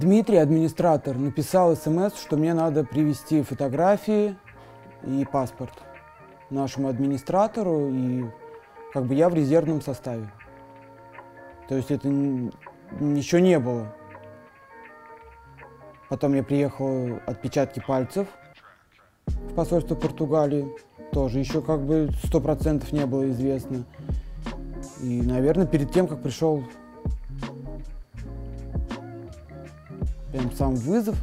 Дмитрий, администратор, написал смс, что мне надо привезти фотографии и паспорт нашему администратору, и как бы я в резервном составе. То есть это ничего не было. Потом я приехал отпечатки пальцев в посольство Португалии. Тоже еще как бы сто процентов не было известно. И, наверное, перед тем, как пришел прям сам вызов.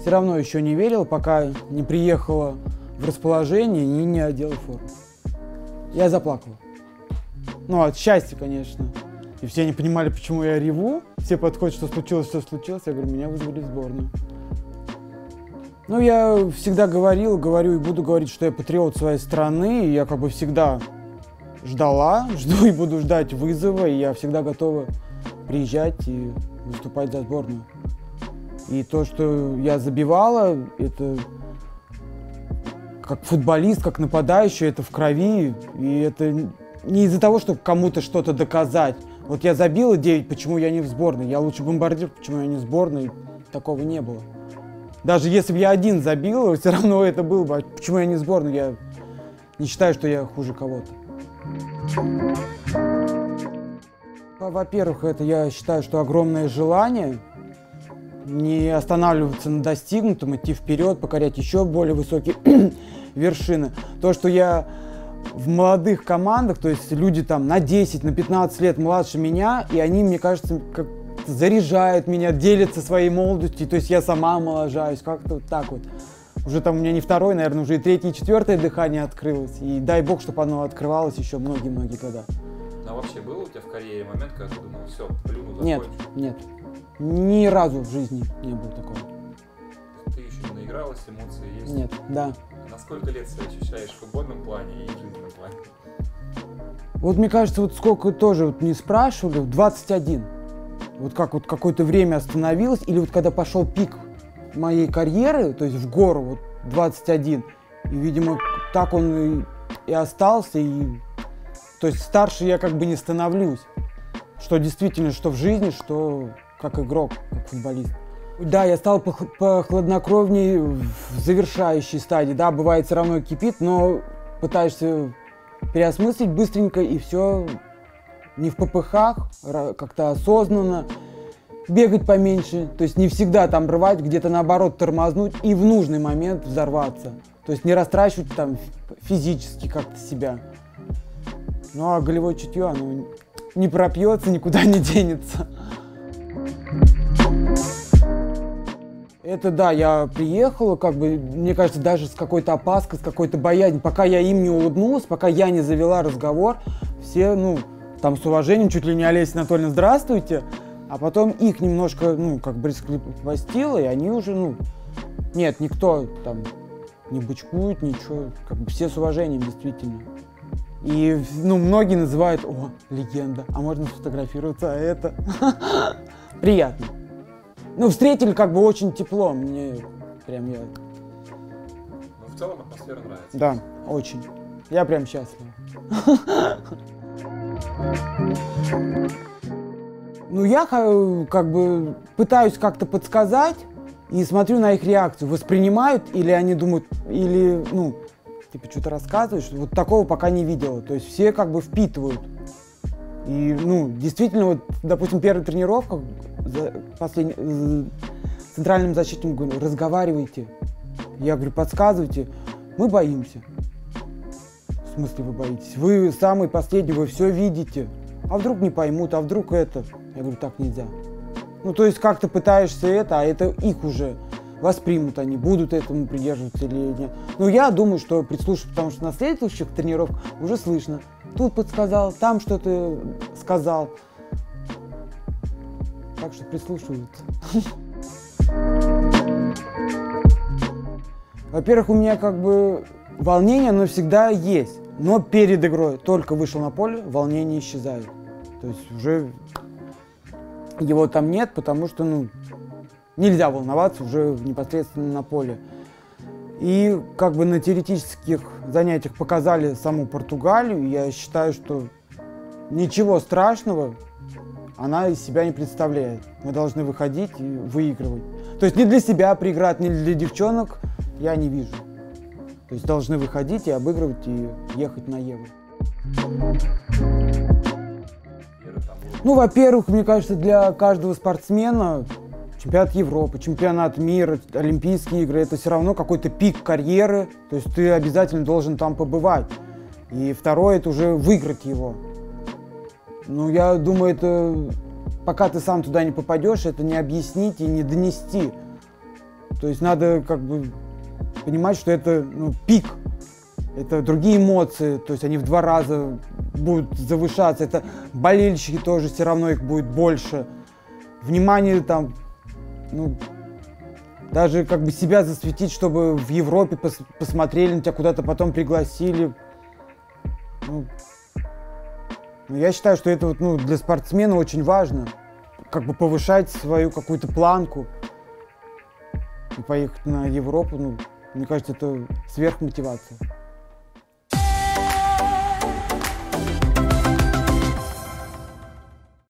Все равно еще не верил, пока не приехала в расположение и не одела форму. Я заплакал. Ну, от счастья, конечно. И все не понимали, почему я реву. Все подходят, что случилось, что случилось. Я говорю, меня вызвали в сборную. Ну, я всегда говорил, говорю и буду говорить, что я патриот своей страны. И я как бы всегда ждала, жду и буду ждать вызова. И я всегда готова приезжать и выступать за сборную. И то, что я забивала, это как футболист, как нападающий, это в крови. И это не из-за того, чтобы кому-то что-то доказать. Вот я забила 9, почему я не в сборной? Я лучше бомбардир, почему я не в сборной? Такого не было. Даже если бы я один забил, все равно это было бы. Почему я не в сборной? Я не считаю, что я хуже кого-то. Во-первых, это я считаю, что огромное желание не останавливаться на достигнутом, идти вперед, покорять еще более высокие вершины. То, что я в молодых командах, то есть люди там на 10, на 15 лет младше меня, и они, мне кажется, как заряжают меня, делятся своей молодостью, то есть я сама моложаюсь, как-то вот так вот. Уже там у меня не второе, наверное, уже и третье, и четвертое дыхание открылось. И дай бог, чтобы оно открывалось еще многие-многие года. А вообще был у тебя в карьере момент, когда ты думал, все, плюну, Нет, нет. Ни разу в жизни не было такого. Ты еще не наигралась, эмоции есть? Нет, да. На сколько лет себя ощущаешь в футбольном плане и в жизненном плане? Вот мне кажется, вот сколько тоже вот не спрашивали, 21. Вот как вот какое-то время остановилось, или вот когда пошел пик моей карьеры, то есть в гору, вот 21, и, видимо, так он и, и остался, и то есть старше я как бы не становлюсь. Что действительно, что в жизни, что как игрок, как футболист. Да, я стал похладнокровнее в завершающей стадии. Да, бывает все равно кипит, но пытаешься переосмыслить быстренько и все не в ППХ, как-то осознанно, бегать поменьше, то есть не всегда там рвать, где-то наоборот тормознуть и в нужный момент взорваться. То есть не растрачивать там физически как-то себя. Ну а голевое чутье, оно не пропьется, никуда не денется. Это да, я приехала, как бы, мне кажется, даже с какой-то опаской, с какой-то боязнью. Пока я им не улыбнулась, пока я не завела разговор, все, ну, там с уважением, чуть ли не Олеся Анатольевна, здравствуйте. А потом их немножко, ну, как бы раскрепостило, и они уже, ну, нет, никто там не бычкует, ничего, как бы все с уважением, действительно. И, ну, многие называют, о, легенда, а можно сфотографироваться, а это приятно. Ну, встретили как бы очень тепло, мне прям я... Ну, в целом атмосфера нравится. Да, очень. Я прям счастлив. Ну, я как бы пытаюсь как-то подсказать и смотрю на их реакцию. Воспринимают или они думают, или, ну, типа, что-то рассказываешь. Вот такого пока не видела. То есть все как бы впитывают. И, ну, действительно, вот, допустим, первая тренировка, последний, э, центральным защитником говорю, разговаривайте. Я говорю, подсказывайте. Мы боимся. В смысле вы боитесь? Вы самый последний, вы все видите. А вдруг не поймут, а вдруг это? Я говорю, так нельзя. Ну, то есть как ты пытаешься это, а это их уже воспримут они, будут этому придерживаться или нет. Но я думаю, что прислушиваться, потому что на следующих тренировках уже слышно. Тут подсказал, там что-то сказал. Так что прислушиваются. Во-первых, у меня как бы волнение, оно всегда есть. Но перед игрой только вышел на поле, волнение исчезает. То есть уже его там нет, потому что ну, нельзя волноваться уже непосредственно на поле. И как бы на теоретических занятиях показали саму Португалию. Я считаю, что ничего страшного она из себя не представляет. Мы должны выходить и выигрывать. То есть не для себя преград, не для девчонок я не вижу. То есть должны выходить и обыгрывать и ехать на Евро. Ну, во-первых, мне кажется, для каждого спортсмена чемпионат Европы, чемпионат мира, Олимпийские игры, это все равно какой-то пик карьеры, то есть ты обязательно должен там побывать. И второе, это уже выиграть его. Ну, я думаю, это пока ты сам туда не попадешь, это не объяснить и не донести. То есть надо как бы понимать, что это ну, пик, это другие эмоции, то есть они в два раза будут завышаться, это болельщики тоже все равно их будет больше. Внимание там, ну, даже как бы себя засветить, чтобы в Европе пос посмотрели на тебя, куда-то потом пригласили. Ну, ну, я считаю, что это вот, ну, для спортсмена очень важно, как бы повышать свою какую-то планку и поехать на Европу, ну, мне кажется, это сверхмотивация.